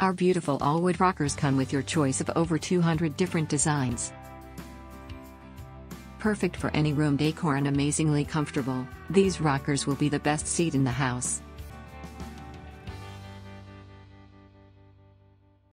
Our beautiful all-wood rockers come with your choice of over 200 different designs. Perfect for any room decor and amazingly comfortable, these rockers will be the best seat in the house.